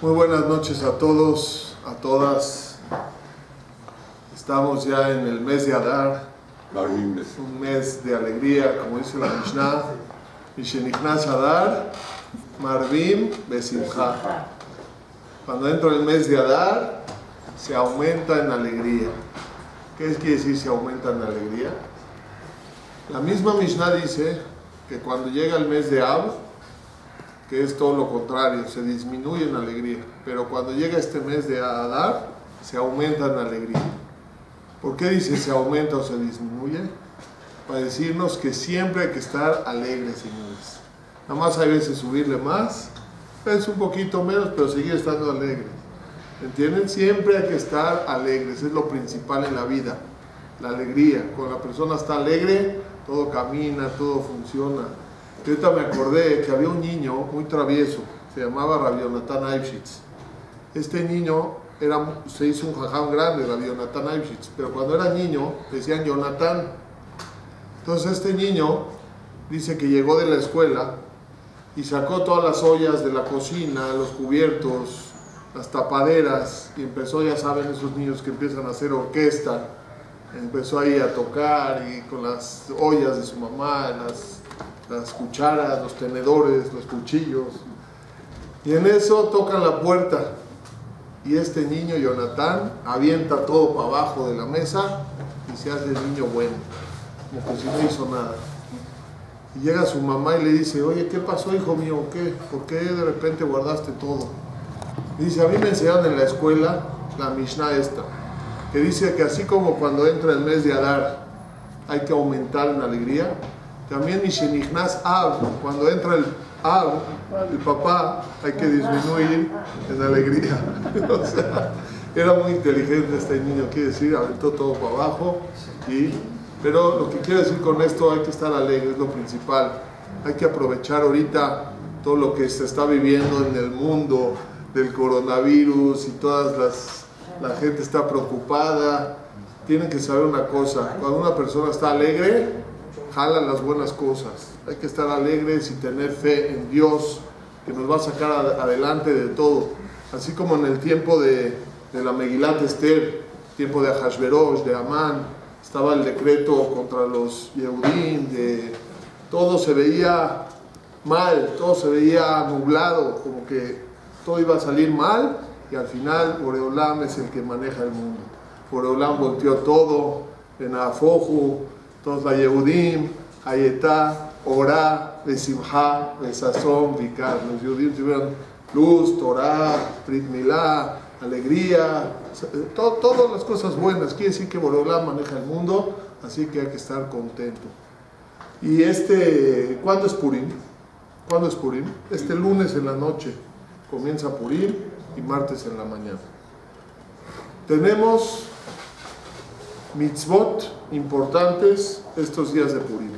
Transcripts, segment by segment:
Muy buenas noches a todos, a todas. Estamos ya en el mes de Adar, un mes de alegría, como dice la Mishnah. Mishenichnas Adar, Marvim Besimcha. Cuando entra el mes de Adar, se aumenta en alegría. ¿Qué quiere decir se aumenta en alegría? La misma Mishnah dice que cuando llega el mes de Ab, que es todo lo contrario, se disminuye en alegría. Pero cuando llega este mes de Adar, se aumenta en alegría. ¿Por qué dice se aumenta o se disminuye? Para decirnos que siempre hay que estar alegres, señores. Nada más hay veces subirle más, es un poquito menos, pero seguir estando alegres. ¿Entienden? Siempre hay que estar alegres, es lo principal en la vida, la alegría. Cuando la persona está alegre, todo camina, todo funciona. Y ahorita me acordé que había un niño muy travieso, se llamaba Rabionatán Eibschitz. Este niño era, se hizo un jajam grande, Rabionatán Eibschitz, pero cuando era niño decían Jonathan. Entonces este niño dice que llegó de la escuela y sacó todas las ollas de la cocina, los cubiertos, las tapaderas y empezó, ya saben, esos niños que empiezan a hacer orquesta, empezó ahí a tocar y con las ollas de su mamá, las, las cucharas, los tenedores, los cuchillos. Y en eso tocan la puerta y este niño, Jonathan, avienta todo para abajo de la mesa y se hace el niño bueno, como que si no hizo nada. Y llega su mamá y le dice, oye, ¿qué pasó, hijo mío? ¿Qué? ¿Por qué de repente guardaste todo? Y dice, a mí me enseñaron en la escuela la Mishnah esta, que dice que así como cuando entra el mes de Adar hay que aumentar en alegría, también Mishenichnas Av, cuando entra el Av, el papá, hay que disminuir en alegría. o sea, era muy inteligente este niño, quiere decir, aventó todo para abajo. Y, pero lo que quiero decir con esto, hay que estar alegre, es lo principal. Hay que aprovechar ahorita todo lo que se está viviendo en el mundo del coronavirus y todas las la gente está preocupada. Tienen que saber una cosa, cuando una persona está alegre, jala las buenas cosas. Hay que estar alegres y tener fe en Dios, que nos va a sacar adelante de todo. Así como en el tiempo de, de la Megilat Esther, tiempo de Ahashverosh, de Amán, estaba el decreto contra los Yehudim, de todo se veía mal, todo se veía nublado, como que todo iba a salir mal y al final Boreolam es el que maneja el mundo. Boreolam volteó todo, en Afoju, todos la Yehudim, Ayetá, Orá, Besimha, Besazón, Vikar. Los Yehudim tuvieron luz, Torah, Brit alegría, to, todas las cosas buenas. Quiere decir que Boreolam maneja el mundo, así que hay que estar contento. Y este, ¿cuándo es Purim? ¿Cuándo es Purim? Este lunes en la noche comienza Purim y martes en la mañana. Tenemos mitzvot importantes estos días de Purim.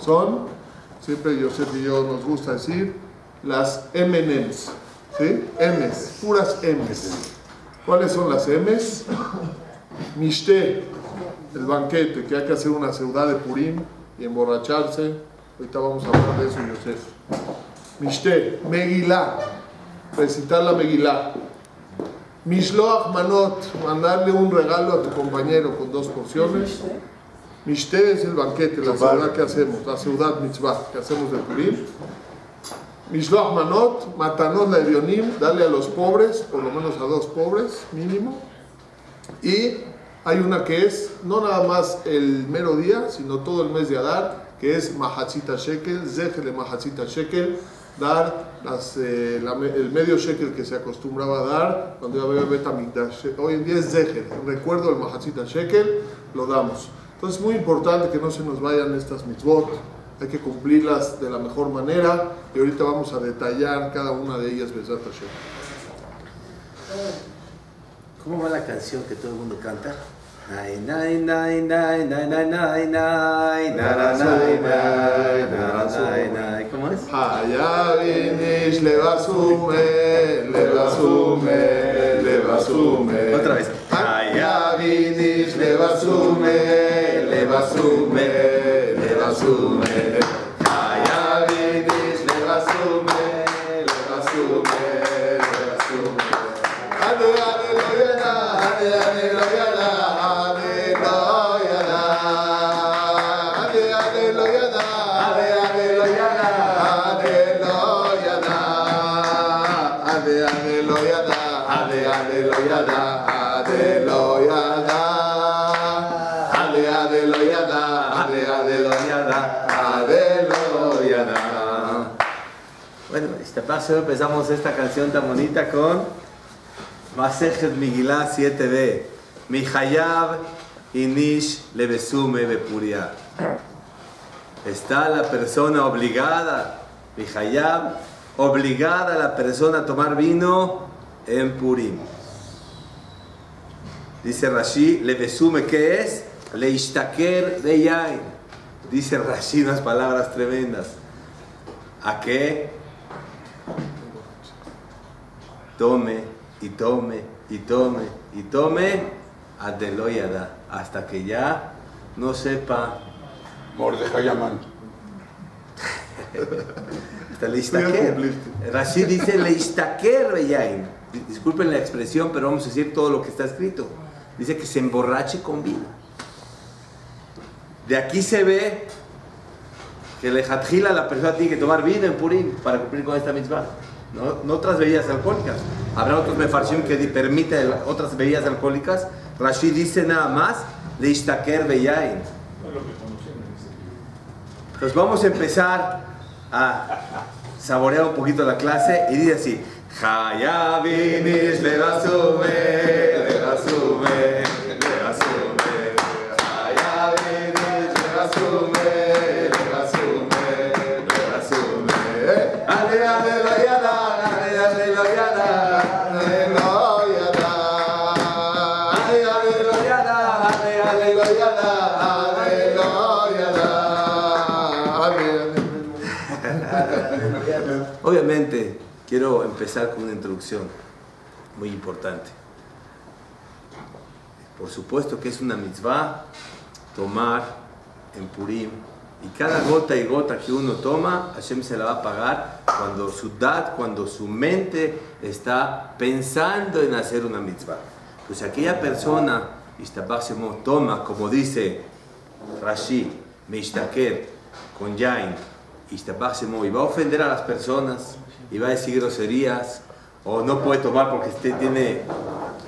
Son, siempre Yosef y yo nos gusta decir, las MNMs, ¿sí? M's, puras M's. ¿Cuáles son las M's? Mishte, el banquete, que hay que hacer una ciudad de Purim y emborracharse. Ahorita vamos a hablar de eso, Yosef. Mishte, Megillah, recitar la Megillah. Mishloach Manot, mandarle un regalo a tu compañero con dos porciones. Mishte es el banquete, la ciudad que hacemos, la ciudad mitzvah que hacemos de Purim. Mishloach Manot, Matanot la Evionim, dale a los pobres, por lo menos a dos pobres, mínimo. Y hay una que es, no nada más el mero día, sino todo el mes de Adar, que es Mahatzita Shekel, Zehel de Mahatzita Shekel, dar las, eh, la, el medio shekel que se acostumbraba a dar cuando iba a haber Betamikdash. Hoy en día es Zeher, recuerdo del Mahatzita Shekel, lo damos. Entonces es muy importante que no se nos vayan estas mitzvot, hay que cumplirlas de la mejor manera y ahorita vamos a detallar cada una de ellas, Besat Hashem. ¿Cómo va la canción que todo el mundo canta? ¿Cómo es? Hayabinish le basume, le basume, le basume. Otra vez. Hayabinish le basume, le basume, le basume. Este paso empezamos esta canción tan bonita con Masejet Migilá 7b. Mijayab Inish Lebesume Bepuria. Está la persona obligada, Mijayab, obligada a la persona a tomar vino en Purim. Dice Rashi, Lebesume, ¿qué es? Leishtaker de Yain. Dice Rashi unas palabras tremendas. ¿A qué? Tome y tome y tome y tome Adeloyada hasta que ya no sepa. Mordejai Amán. Hasta Leistaker. Rashi dice Leistaker Yain. Disculpen la expresión, pero vamos a decir todo lo que está escrito. Dice que se emborrache con vino. De aquí se ve que le la persona tiene que tomar vino en Purim para cumplir con esta misma. No, no otras bebidas alcohólicas. Habrá otros mefarshim que permiten otras bebidas alcohólicas. Rashi dice nada más, Leishtaker Beyain. Entonces vamos a empezar a saborear un poquito la clase y dice así. Hayabinish levasume, levasume, empezar con una introducción muy importante. Por supuesto que es una mitzvah tomar en Purim y cada gota y gota que uno toma, Hashem se la va a pagar cuando su dad, cuando su mente está pensando en hacer una mitzvah. Pues aquella persona, toma, como dice Rashi, Meishtaker, con Yain, y va a ofender a las personas, y va a decir groserías, o no puede tomar porque usted tiene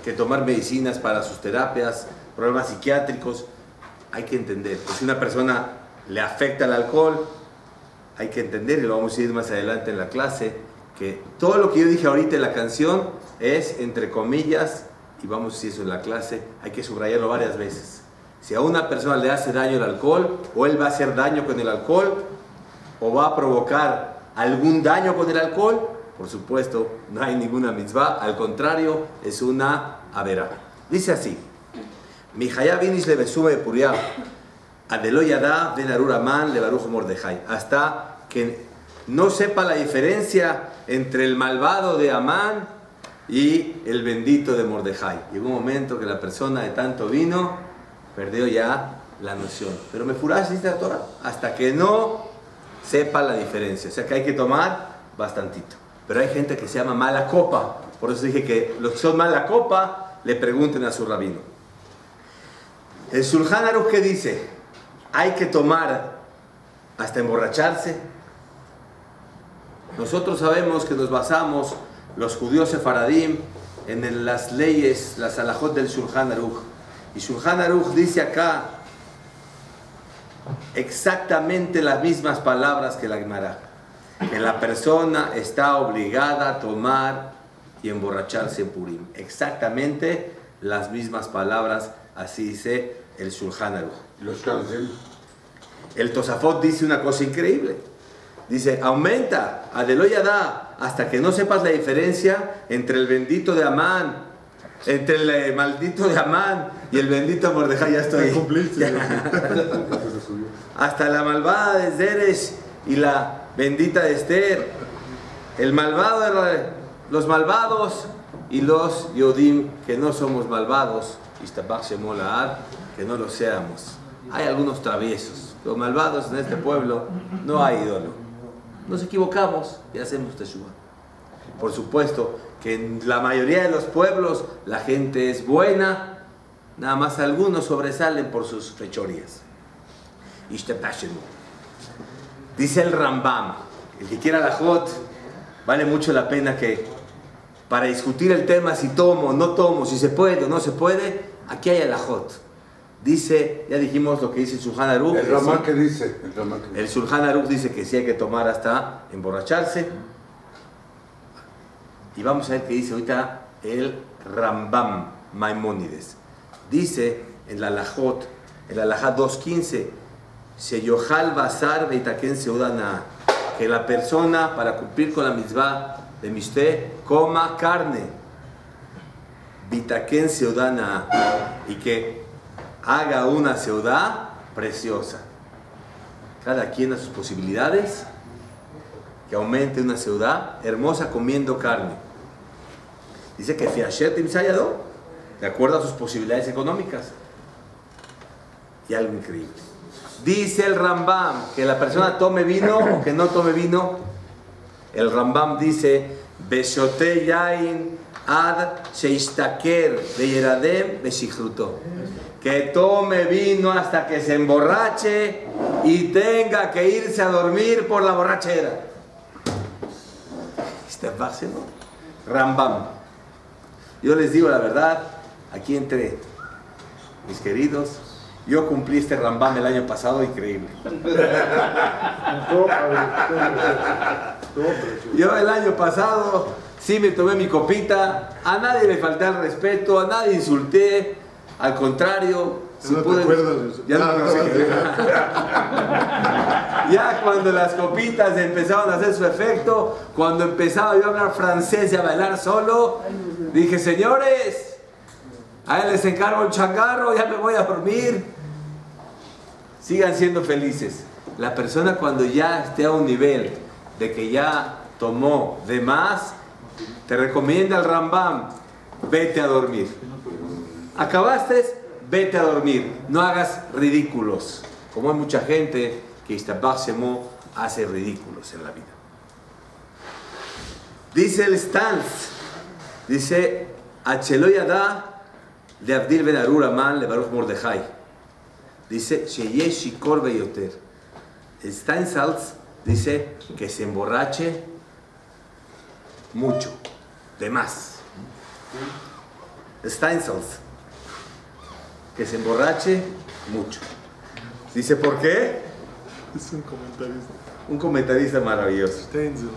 que tomar medicinas para sus terapias, problemas psiquiátricos. Hay que entender que si una persona le afecta el alcohol, hay que entender, y lo vamos a ir más adelante en la clase, que todo lo que yo dije ahorita en la canción es entre comillas, y vamos a decir eso en la clase, hay que subrayarlo varias veces. Si a una persona le hace daño el alcohol, o él va a hacer daño con el alcohol, o va a provocar algún daño con el alcohol, por supuesto, no hay ninguna mitzvah, al contrario, es una avera. Dice así: Mijaya vinis le besume Puria, adeloyada aruraman le baruch mordejai. Hasta que no sepa la diferencia entre el malvado de Amán y el bendito de Mordejai. Llegó un momento que la persona de tanto vino perdió ya la noción. Pero me furás, dice la Torah, hasta que no sepa la diferencia. O sea que hay que tomar bastantito. Pero hay gente que se llama mala copa. Por eso dije que los que son mala copa le pregunten a su rabino. El Sulhan Aruch que dice, hay que tomar hasta emborracharse. Nosotros sabemos que nos basamos, los judíos sefaradim, en las leyes, las alajot del Shulchan Aruch. Y Shulchan Aruch dice acá exactamente las mismas palabras que la Gemara. Que la persona está obligada a tomar y emborracharse en Purim. Exactamente las mismas palabras, así dice el Shulchan Aruch. Los cancel. El Tosafot dice una cosa increíble. Dice, aumenta, da hasta que no sepas la diferencia entre el bendito de Amán, entre el eh, maldito de Amán y el bendito Mordejai. Ya estoy. Cumpliste. hasta la malvada de Zeres y la bendita de Esther. El malvado de los malvados y los Yodim que no somos malvados. Que no lo seamos. Hay algunos traviesos. Los malvados en este pueblo no hay ídolo. Nos equivocamos y hacemos teshuva. Por supuesto que en la mayoría de los pueblos la gente es buena, nada más algunos sobresalen por sus fechorías. Dice el Rambam, el que quiera la Jot, vale mucho la pena que para discutir el tema si tomo o no tomo, si se puede o no se puede, aquí hay la Jot. Dice, ya dijimos lo que dice el Shulchan Aruch. El sí- que dice. El Ramá que el Shulchan Aruch dice que sí hay que tomar hasta emborracharse. Y vamos a ver qué dice ahorita el Rambam Maimónides. Dice en la Lajot, en la Lajat 2.15, Sheyohal Basar Beitaken Seudana, que la persona para cumplir con la mitzvah de Mishte coma carne. Bitaken Seudana, y que haga una ciudad preciosa. Cada quien a sus posibilidades, que aumente una ciudad hermosa comiendo carne. Dice que Fiashet Imsayado, de acuerdo a sus posibilidades económicas. Y algo increíble. Dice el Rambam que la persona tome vino o que no tome vino. El Rambam dice, Beshote Yain ad Sheistaker de Yeradem Beshichruto. Que tome vino hasta que se emborrache y tenga que irse a dormir por la borrachera. Este base, ¿no? Rambam. Yo les digo la verdad, aquí entre mis queridos, yo cumplí este Rambam el año pasado, increíble. Yo el año pasado sí me tomé mi copita, a nadie le falté el respeto, a nadie insulté, al contrario. Si no te pude-. Ya, no Ah, no, acuerdo. sí. Ya cuando las copitas empezaron a hacer su efecto, cuando empezaba yo a hablar francés y a bailar solo, dije, señores, a él les encargo el changarro, ya me voy a dormir. Sigan siendo felices. La persona cuando ya esté a un nivel de que ya tomó de más, te recomienda el Rambam, vete a dormir. Acabaste, vete a dormir. No hagas ridículos. Como hay mucha gente que Istabach Shemo hace ridículos en la vida. Dice el Stans, dice, Acheloyada de Abdil Ben Arur Aman le Baruch Mordejai. Dice, Sheyesh Shikor Beyoter. El Steinsaltz dice que se emborrache mucho, de más. Steinsaltz, que se emborrache mucho. Dice, ¿por qué? Es un comentarista. Un comentarista maravilloso. Steinzel.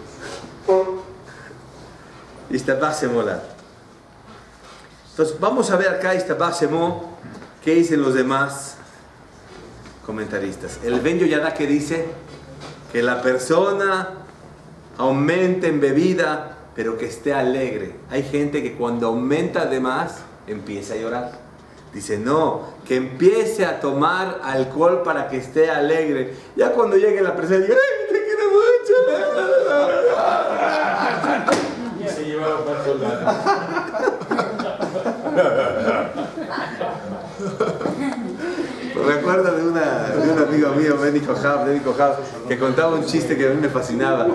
Istabach Shemo la. Entonces, vamos a ver acá Istabach Shemo, qué dicen los demás comentaristas. El Ben Yoyada que dice que la persona aumente en bebida, pero que esté alegre. Hay gente que cuando aumenta de más, empieza a llorar. Dice, no, que empiece a tomar alcohol para que esté alegre. Ya cuando llegue la diga, ¡ay, acuerdo de, de un amigo mío, Benny Cojab, que contaba un chiste que a mí me fascinaba.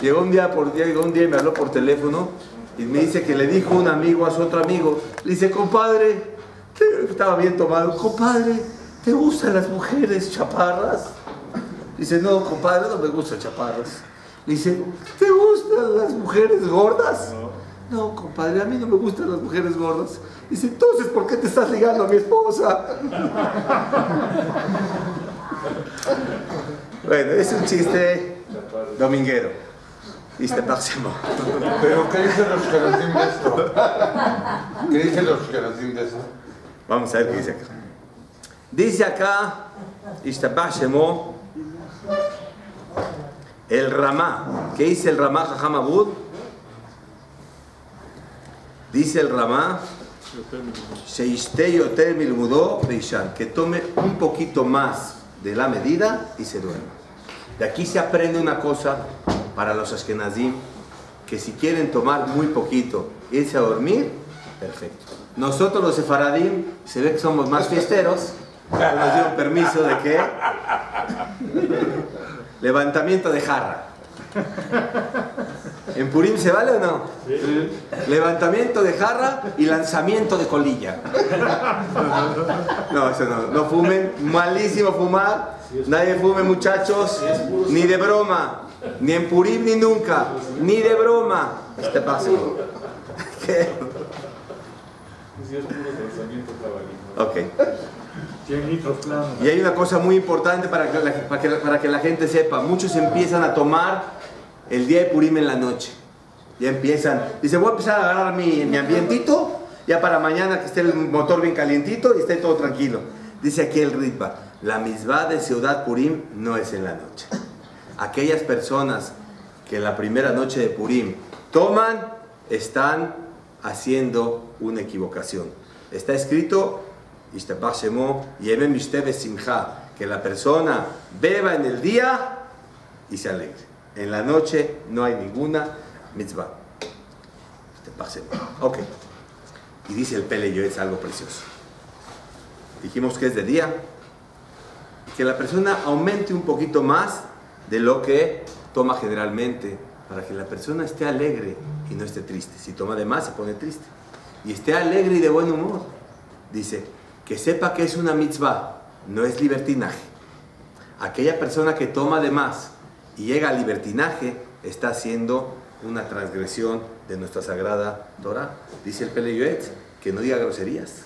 Llegó un día por llegó un día y me habló por teléfono y me dice que le dijo un amigo a su otro amigo, le dice, compadre, ¿te- estaba bien tomado, compadre, ¿te gustan las mujeres chaparras? Dice, no, compadre, no me gustan chaparras. Dice, ¿te gustan las mujeres gordas? No, compadre, a mí no me gustan las mujeres gordas. Dice, entonces, ¿por qué te estás ligando a mi esposa? Bueno, es un chiste dominguero. Chiste próximo. Pero ¿qué dicen los Gerazim de esto? ¿Qué dicen los Gerazim de esto? Vamos a ver qué dice acá. Dice acá, Ishtabah Shemo, el Ramá. ¿Qué dice el Ramá Jajam Abud? Dice el Ramá, que tome un poquito más de la medida y se duerma. De aquí se aprende una cosa para los ashkenazim, que si quieren tomar muy poquito, irse a dormir, perfecto. Nosotros los sefaradim, se ve que somos más fiesteros, nos dieron permiso de que levantamiento de jarra. ¿En Purim se vale o no? Levantamiento de jarra y lanzamiento de colilla. No, eso no. No fumen. Malísimo fumar. Nadie fume, muchachos. Ni de broma. Ni en Purim ni nunca. Ni de broma. Este pasa. ¿Qué? Ok. 100 litros planos. Y hay una cosa muy importante para que, la, para, que, para que la gente sepa. Muchos empiezan a tomar el día de Purim en la noche. Ya empiezan, dice, voy a empezar a agarrar mi, mi ambientito, ya para mañana que esté el motor bien calientito y esté todo tranquilo. Dice aquí el Ritba, la misma de Ciudad Purim no es en la noche. Aquellas personas que la primera noche de Purim toman, están haciendo una equivocación. Está escrito, que la persona beba en el día y se alegre. En la noche no hay ninguna mitzvah. Ok. Y dice el Pele es algo precioso. Dijimos que es de día. Que la persona aumente un poquito más de lo que toma generalmente para que la persona esté alegre y no esté triste. Si toma de más se pone triste. Y esté alegre y de buen humor. Dice, que sepa que es una mitzvah, no es libertinaje. Aquella persona que toma de más y llega al libertinaje está haciendo una transgresión de nuestra sagrada Torah. Dice el Peleyuet que no diga groserías.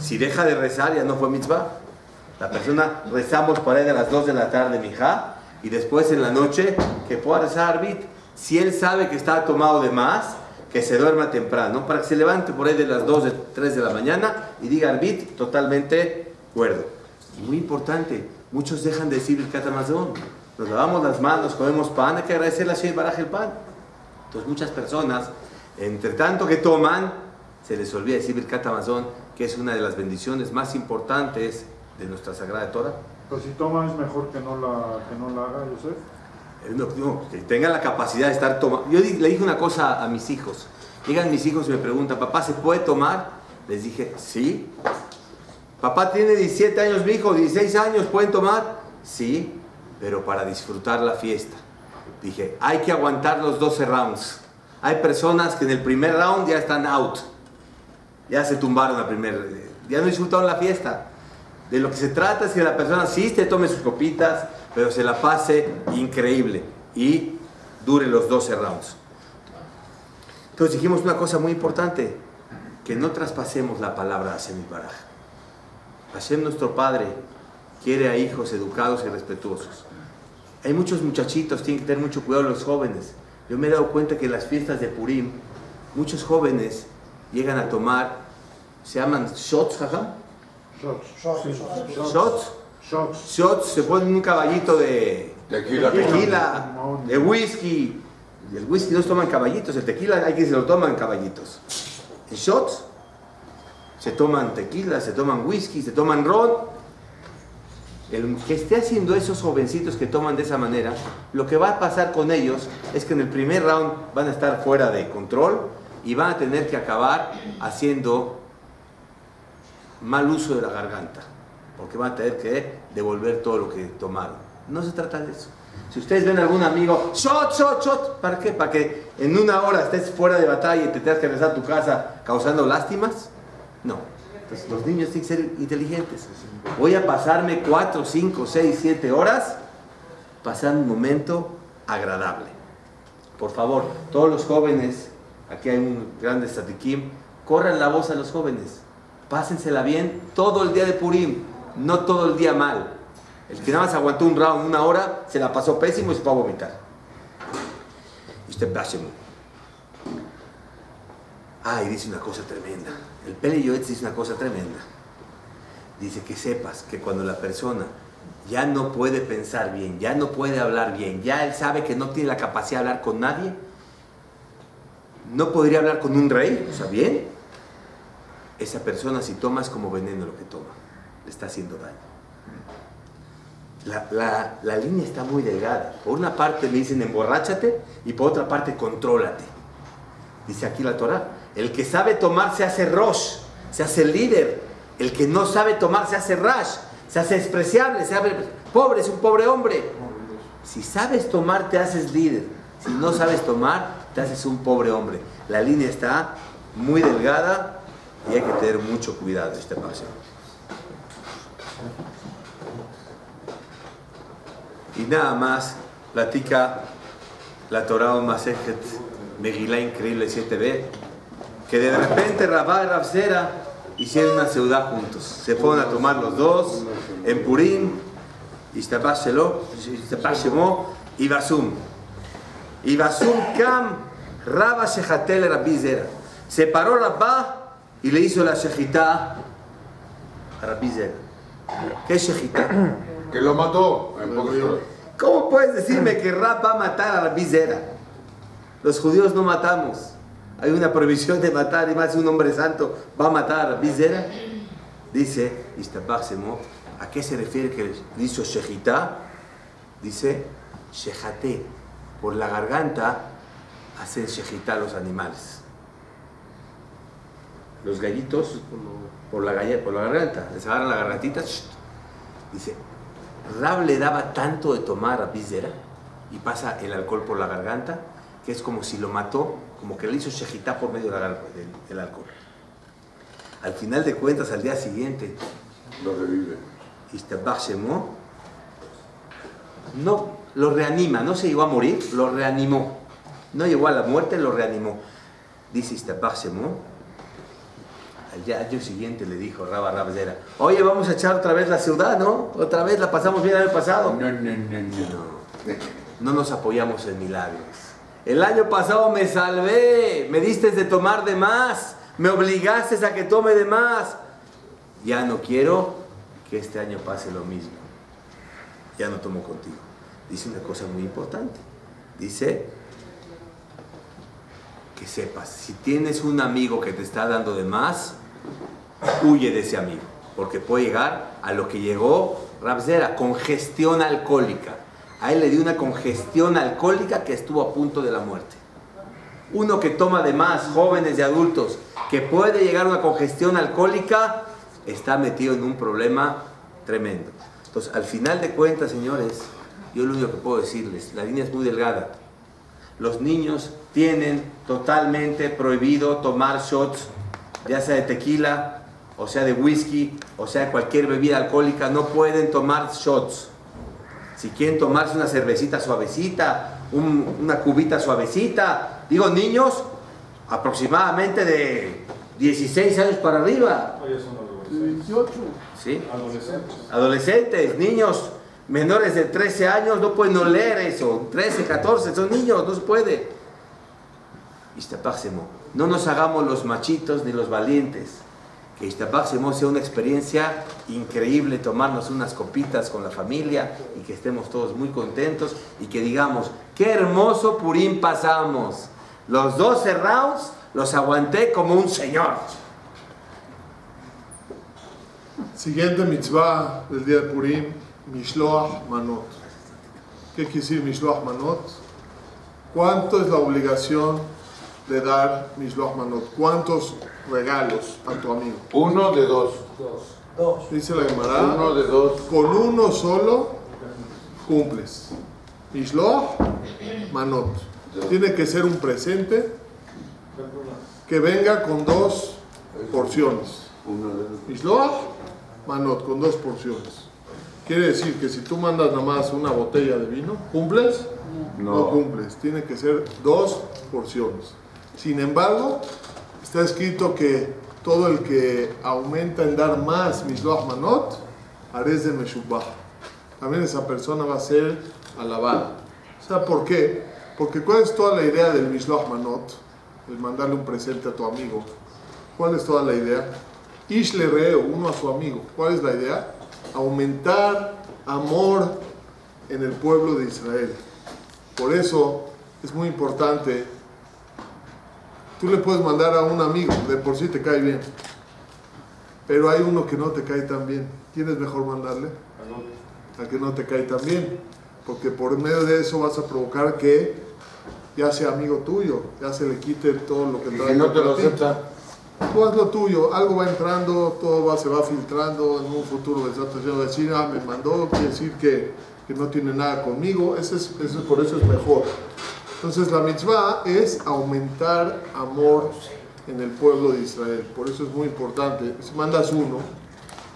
Si deja de rezar ya no fue mitzvah. La persona rezamos por ahí de las 2 de la tarde, mija, y después en la noche que pueda rezar arbit. Si él sabe que está tomado de más, que se duerma temprano, para que se levante por ahí de las 2, de 3 de la mañana y diga arbit totalmente cuerdo. muy importante, muchos dejan de decir el catamazón. Nos lavamos las manos, comemos pan, hay que agradecerle a Shei Baraj el pan. Entonces muchas personas, entre tanto que toman, se les olvida decir el catamazón, que es una de las bendiciones más importantes de nuestra Sagrada Torah. Pero si toma es mejor que no la, que no la haga, Yosef. Eh, no, que tenga la capacidad de estar tomando. Yo le dije una cosa a mis hijos. Llegan mis hijos y me preguntan, papá, ¿se puede tomar? Les dije, sí. Papá tiene 17 años, mi hijo, 16 años, ¿pueden tomar? Sí, pero para disfrutar la fiesta. Dije, hay que aguantar los 12 rounds. Hay personas que en el primer round ya están out. Ya se tumbaron la primer, ya no disfrutaron la fiesta. De lo que se trata es que la persona sí te tome sus copitas, pero se la pase increíble y dure los 12 rounds. Entonces dijimos una cosa muy importante, que no traspasemos la palabra de Hashem Baraj. Hashem nuestro Padre quiere a hijos educados y respetuosos. Hay muchos muchachitos, tienen que tener mucho cuidado los jóvenes. Yo me he dado cuenta que en las fiestas de Purim, muchos jóvenes llegan a tomar, se llaman shots, jaja, Shots. Shots. Shots. Se ponen un caballito de tequila, de whisky. El whisky no se toma en caballitos, el tequila hay que se lo toman caballitos. En shots se toman tequila, se toman whisky, se toman ron. El que esté haciendo esos jovencitos que toman de esa manera, lo que va a pasar con ellos es que en el primer round van a estar fuera de control y van a tener que acabar haciendo mal uso de la garganta, porque van a tener que devolver todo lo que tomaron. No se trata de eso. Si ustedes ven a algún amigo, shot, shot, shot, ¿para qué? ¿Para que en una hora estés fuera de batalla y te tengas que regresar a tu casa causando lástimas? No. Los niños tienen que ser inteligentes. Voy a pasarme 4, 5, 6, 7 horas pasando un momento agradable. Por favor, todos los jóvenes, aquí hay un grande statiquim, corran la voz a los jóvenes. Pásensela bien todo el día de Purim, no todo el día mal. El que nada más aguantó un round, una hora, se la pasó pésimo y se fue a vomitar. Y usted Ah, y dice una cosa tremenda. El Pele Yoetz dice una cosa tremenda. Dice que sepas que cuando la persona ya no puede pensar bien, ya no puede hablar bien, ya él sabe que no tiene la capacidad de hablar con nadie, no podría hablar con un rey, o sea, bien, esa persona si toma es como veneno lo que toma, le está haciendo daño. La, línea está muy delgada. Por una parte le dicen emborráchate y por otra parte contrólate. Dice aquí la Torah, el que sabe tomar se hace rosh, se hace líder. El que no sabe tomar se hace rash, se hace despreciable, se hace pobre, es un pobre hombre. Si sabes tomar te haces líder. Si no sabes tomar te haces un pobre hombre. La línea está muy delgada y hay que tener mucho cuidado este paso. Y nada más platica la Torah Masejet Megilá increíble 7b, que de repente Rabá y Rabzera hicieron una ciudad juntos. Se fueron a tomar los dos en Purim, y Shemo y Basum. Y Basum Kam Rabba Shehatel Rabbi Zera. Se paró Rabba y le hizo la Shejitá a Rabbi Zera. ¿Qué Shejitá? Que lo mató. ¿Cómo puedes decirme que Rab va a matar a Rabbi Zera? Los judíos no matamos. Hay una prohibición de matar y más un hombre santo va a matar a Rabbi Zera. Dice, ¿a qué se refiere que hizo Shejitá? Dice, Shejate. Por la garganta hacen Shejitá los animales. Los gallitos, por la, por la garganta, les agarran la gargantita. Dice, Rab le daba tanto de tomar a y pasa el alcohol por la garganta, que es como si lo mató, como que le hizo shejitá por medio del, alcohol. Al final de cuentas, al día siguiente, Lo revive. No, lo reanima, no se llegó a morir, lo reanimó. No llegó a la muerte, lo reanimó. Dice Ishtabach Shemo, al día- año siguiente le dijo Rabba Rabzera, oye, vamos a echar otra vez la ciudad, ¿no? Otra vez la pasamos bien el año pasado. No, no, no, no. No, no nos apoyamos en milagros. El año pasado me salvé, me diste de tomar de más, me obligaste a que tome de más. Ya no quiero que este año pase lo mismo. Ya no tomo contigo. Dice una cosa muy importante. Dice que sepas, si tienes un amigo que te está dando de más, huye de ese amigo, porque puede llegar a lo que llegó Rabzera, congestión alcohólica. A él le dio una congestión alcohólica que estuvo a punto de la muerte. Uno que toma de más, jóvenes y adultos, que puede llegar a una congestión alcohólica, está metido en un problema tremendo. Entonces, al final de cuentas, señores, yo lo único que puedo decirles, la línea es muy delgada. Los niños tienen totalmente prohibido tomar shots, ya sea de tequila, o sea de whisky, o sea de cualquier bebida alcohólica, no pueden tomar shots. Si quieren tomarse una cervecita suavecita, un- una cubita suavecita, digo niños aproximadamente de 16 años para arriba, Oye, son adolescentes. ¿sí? Adolescentes. Adolescentes, niños menores de 13 años no pueden oler eso. 13, 14, son niños, no se puede. Iztapáximo, no nos hagamos los machitos ni los valientes. Que Iztapáximo sea una experiencia increíble, tomarnos unas copitas con la familia y que estemos todos muy contentos y que digamos, qué hermoso Purim pasamos. Los 12 rounds los aguanté como un señor. Siguiente mitzvah del día de Purim, Mishloach Manot. ¿Qué quiere decir Mishloach Manot? ¿Cuánto es la obligación de dar Mishloach Manot? ¿Cuántos regalos a tu amigo? Uno de dos. Dice la Gemara, Uno de dos. con uno solo cumples. Mishloach Manot. Tiene que ser un presente que venga con dos porciones. Dos. Mishloach, manot, con dos porciones. Quiere decir que si tú mandas nada más una botella de vino, ¿cumples? No, No. cumples. Tiene que ser dos porciones. Sin embargo, está escrito que todo el que aumenta en dar más Mishloach manot, harés de Meshubah. También esa persona va a ser alabada. O ¿por qué? Porque ¿cuál es toda la idea del Mishloach manot? El mandarle un presente a tu amigo. ¿Cuál es toda la idea? Ish le reo, uno a su amigo. ¿Cuál es la idea? Aumentar amor en el pueblo de Israel. Por eso es muy importante. Tú le puedes mandar a un amigo, de por sí te cae bien. Pero hay uno que no te cae tan bien. ¿Quién es mejor mandarle? Al que no te cae tan bien. Porque por medio de eso vas a provocar que ya sea amigo tuyo, ya se le quite todo lo que Y trae que no te lo acepta. Tú haz lo tuyo, algo va entrando, todo va, se va filtrando, en un futuro va a decir, ah, me mandó, quiere decir que, que no tiene nada conmigo, ese es, ese es- por eso es mejor. Entonces la mitzvah es aumentar amor en el pueblo de Israel, por eso es muy importante. Si mandas uno,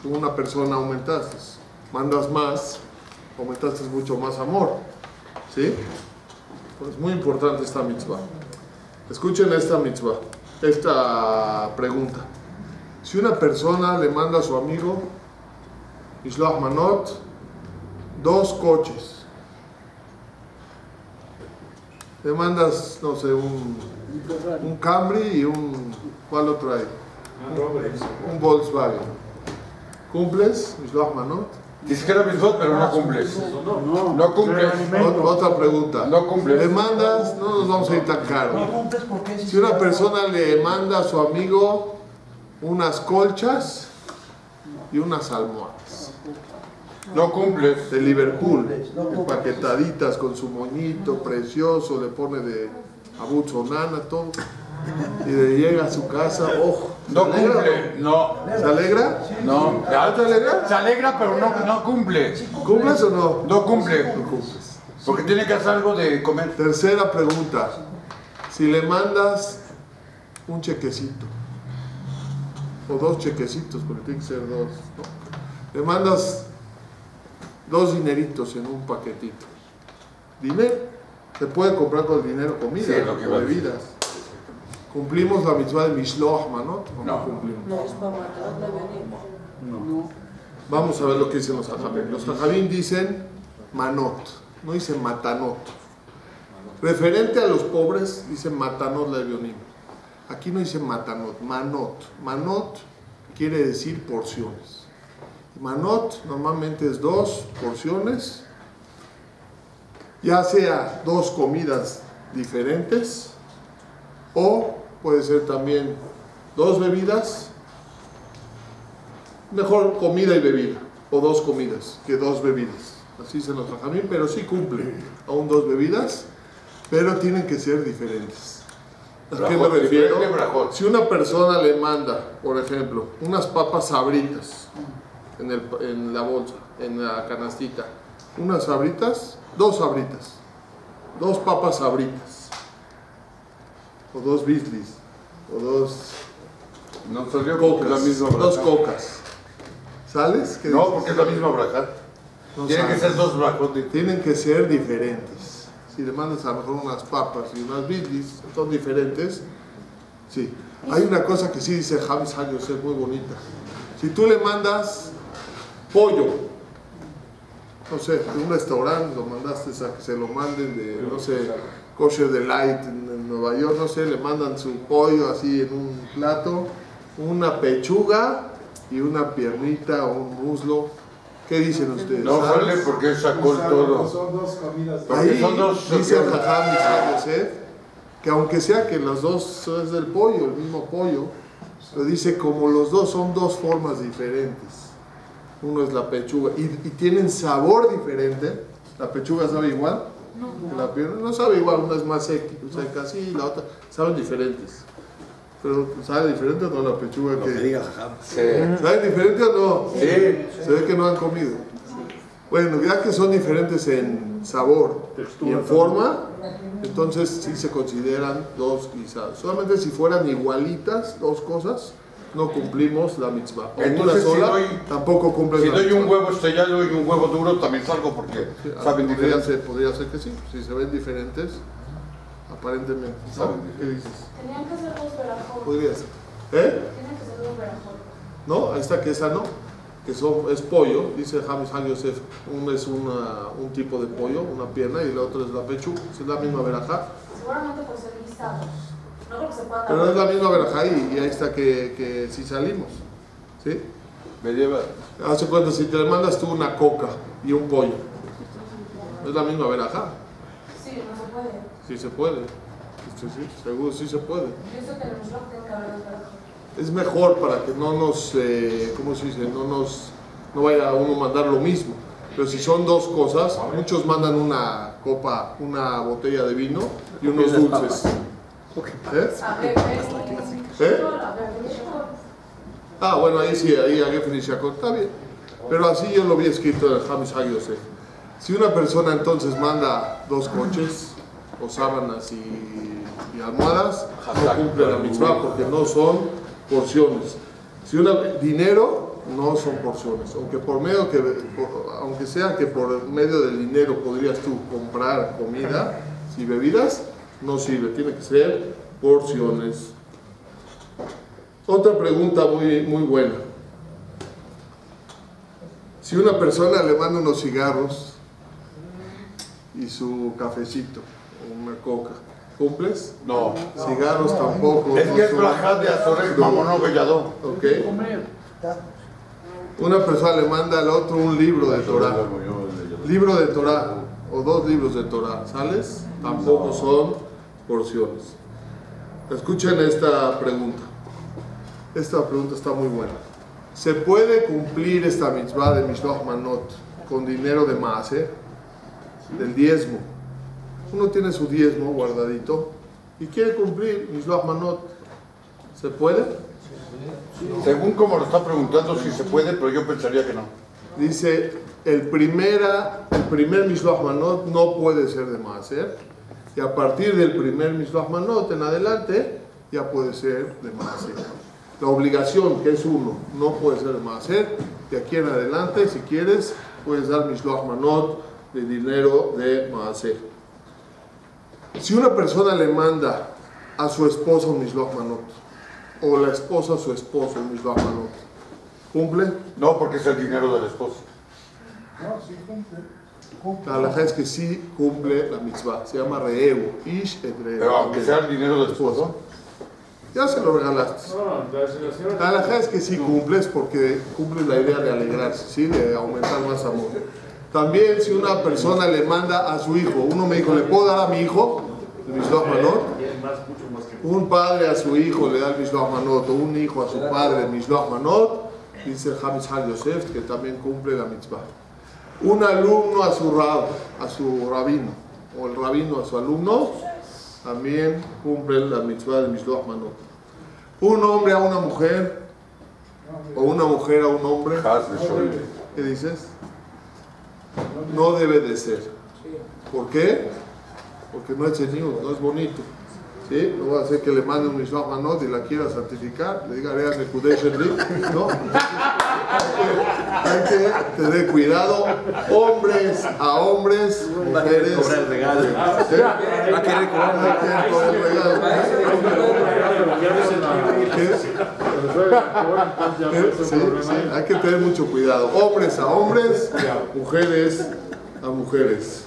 tú una persona aumentaste, mandas más, aumentaste mucho más amor, ¿sí? Pues es muy importante esta mitzvah. Escuchen esta mitzvah, esta pregunta. Si una persona le manda a su amigo, Ishloach Manot, dos coches, Le mandas, no sé, un, un Camry y un. ¿Cuál otro hay? Un Volkswagen. ¿Cumples? Mishloach Manot. Dice que era mitzvot, pero no cumples. No, cumples. Ot- Otra pregunta. No cumples. Le mandas, no nos vamos a ir tan caro. Si una persona le manda a su amigo unas colchas y unas almohadas No cumples. de Liverpool, empaquetaditas con su moñito precioso, le pone de abuchonana, todo, y le llega a su casa, ojo, ¿se No alegra cumple. No. ¿Se alegra? No. ¿Ya te alegra? Se alegra, pero no, no cumple. ¿Cumples o no? No cumple. No cumples. Porque tiene que hacer algo de comer. Tercera pregunta. Si le mandas un chequecito, o dos chequecitos, porque tiene que ser dos, ¿no? le mandas dos dineritos en un paquetito. Dinero. Se puede comprar con el dinero comida Sí, lo que bebidas. ¿Cumplimos la mitzvah de Mishloach Manot o no, No. cumplimos? No es para matar de venir. Vamos a ver lo que dicen los hajamim. Los hajamim dicen manot, no dicen matanot. Referente a los pobres, dicen matanot la. Aquí no dicen matanot, manot. Manot quiere decir porciones. Manot normalmente es dos porciones, ya sea dos comidas diferentes o puede ser también dos bebidas mejor comida y bebida, o dos comidas que dos bebidas. Así se los jajamín, pero sí cumple aún dos bebidas, pero tienen que ser diferentes. ¿A qué me refiero? Si una persona le manda, por ejemplo, unas papas sabritas en, el- en la bolsa, en la canastita, unas sabritas, dos sabritas, dos papas sabritas, o dos bislis, o dos No salió es la cocas, misma dos cocas. ¿Sales? ¿Qué No, dices? porque es la misma braja. No Tienen que sales. ser dos brajot. de- Tienen que ser diferentes. Si le mandas a lo mejor unas papas y unas bislis, son diferentes. Sí. Hay una cosa que sí dice James Hayos, es muy bonita. Si tú le mandas pollo, no sé, de un restaurante, lo mandaste a que se lo manden de, no sé, kosher delight en, en Nueva York, no sé, le mandan su pollo así en un plato, una pechuga y una piernita o un muslo. ¿Qué dicen ustedes? No sale porque sacó todo. Son dos comidas. Porque Ahí son dos dice el. Jajam Isaac Yosef que aunque sea que los dos es del pollo, el mismo pollo, pero dice como los dos son dos formas diferentes. Uno es la pechuga y, y tienen sabor diferente. La pechuga sabe igual que la pierna, no sabe igual, una es más seca, seca así, la otra saben diferentes. Pero sabe diferente o no la pechuga Lo que que diga. Sí. ¿Sabe diferente o no? Sí. Se ve que no han comido. Bueno, ya que son diferentes en sabor y Textura en también. forma, entonces sí se consideran dos guisados. Solamente si fueran igualitas, dos cosas, no cumplimos la mitzvah. O una Entonces, si sola, doy- tampoco cumplen Si la doy un huevo estrellado y un huevo duro, también salgo porque Sí, ah, saben podría ser, podría ser que sí. Si se ven diferentes, aparentemente. ¿no? Saben ¿Qué dices? Tenían que ser dos verajos. Podría ser. ¿Eh? Tienen que ser dos verajos. No, ahí está que esa no, que son, es pollo, dice James Han Yosef, uno es una, un tipo de pollo, una pierna, y el otro es la pechuga, es la misma verajá, Seguramente por ser listados. No creo que se puedan pero es la misma verajá y, y ahí está que, que si salimos, ¿sí? Me lleva. Hace cuenta, si te mandas tú una coca y un pollo, es la misma verajá, Sí, no se puede. sí se puede, sí, sí, seguro sí se puede. Es mejor para que no nos, eh, ¿cómo se dice? No nos, no vaya uno a mandar lo mismo. Pero si son dos cosas, muchos mandan una copa, una botella de vino y unos dulces. ¿Eh? A ver, ¿Eh? Ver, Ah, bueno, ahí sí, ahí a Geffen y Shakot, está bien. Pero así yo lo había escrito en el Hamis Hagiosef. Si una persona entonces manda dos coches, o sábanas y, y almohadas, no cumple la mitzvah porque no son porciones. Si una dinero, no son porciones. Aunque por medio que, por- aunque sea que por medio del dinero podrías tú comprar comida y bebidas, no sirve. Tiene que ser porciones. Otra pregunta muy, muy buena. Si una persona le manda unos cigarros y su cafecito o una coca. ¿Cumples? No. Cigarros tampoco. Es no que es Brajá de Azorek Mamono Belladó. Ok. Una persona le manda al otro un libro de Torah. Libro de Torah o dos libros de Torah, ¿sales? Tampoco son porciones. Escuchen esta pregunta. Esta pregunta está muy buena. ¿Se puede cumplir esta mitzvah de Mishloach Manot con dinero de Maaser? Del diezmo. Uno tiene su diezmo guardadito y quiere cumplir Mishloach Manot. ¿Se puede? Según como lo está preguntando, si se puede, pero yo pensaría que no. Dice, el, primera, el primer Mishloach Manot no puede ser de Maaser, y a partir del primer Mishloach Manot en adelante, ya puede ser de Maaser. La obligación, que es uno, no puede ser de Maaser, y aquí en adelante, si quieres, puedes dar Mishloach Manot de dinero de Maaser. Si una persona le manda a su esposa un Mishloach Manot, o la esposa a su esposo un Mishloach Manot, ¿cumple? No, porque es el dinero del esposo. No, sí cumple. La halajá es que sí cumple la mitzvah. Se llama Reeu. Ish et Reeu. Pero aunque sea el dinero del esposo. Ya se lo regalaste. No, no, la halajá es que sí cumples porque cumples la idea de alegrarse, ¿sí? de aumentar más amor. También si una persona le manda a su hijo, uno me dijo, ¿le puedo dar a mi hijo el Mishloach Manot? Un padre a su hijo le da el Mishloach Manot, o un hijo a su padre el Mishloach Manot, dice el Hamish Yosef que también cumple la mitzvah. Un alumno a su rab, a su rabino, o el rabino a su alumno, también cumple la mitzvah del Mishloach Manot. Un hombre a una mujer, o una mujer a un hombre, de. ¿qué dices? No debe de ser. ¿Por qué? Porque no es genuino, no es bonito. ¿Sí? No va a hacer que le mande un Mishloach Manot y la quiera santificar, le diga, "Vean, Enri". No. Hay que tener cuidado, hombres a hombres, Va a querer mujeres. el regalo. Va a querer el regalo. Sí, hay que tener mucho cuidado. Hombres a hombres, mujeres a mujeres.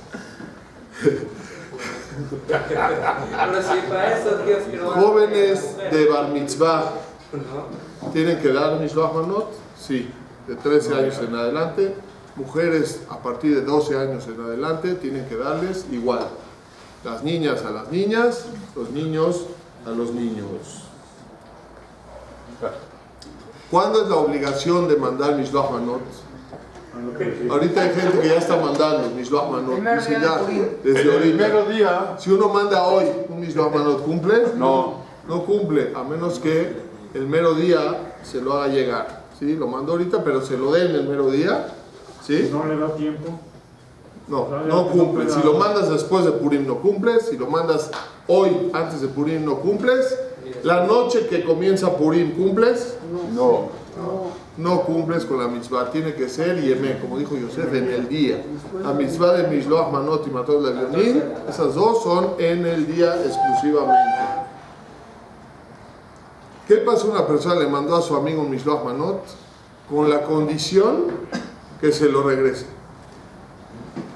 Para esos días que no Jóvenes de Bar Mitzvah, ¿tienen que dar Mishloach Manot? Sí, de 13 años en adelante. Mujeres a partir de 12 años en adelante tienen que darles igual. Las niñas a las niñas, los niños a los niños. ¿Cuándo es la obligación de mandar Mishloach Manot? Ahorita hay gente que ya está mandando Mishloach Manot. Dice ya, desde El ahorita. primero día, Si uno manda hoy un Mishloach Manot, ¿cumple? no. No cumple, a menos que el mero día se lo haga llegar. ¿Sí? Lo mando ahorita, pero se lo den el mero día. ¿Sí? No le da tiempo. No, no cumple. Si lo mandas después de Purim no cumples. Si lo mandas hoy antes de Purim no cumples. La noche que comienza Purim cumples. No. No cumples con la mitzvah. Tiene que ser Yemé, como dijo Yosef, en el día. La mitzvah de Mishloach Manot y Matot Levionim, esas dos son en el día exclusivamente. ¿Qué pasa? Una persona le mandó a su amigo un Mishloach Manot con la condición que se lo regrese.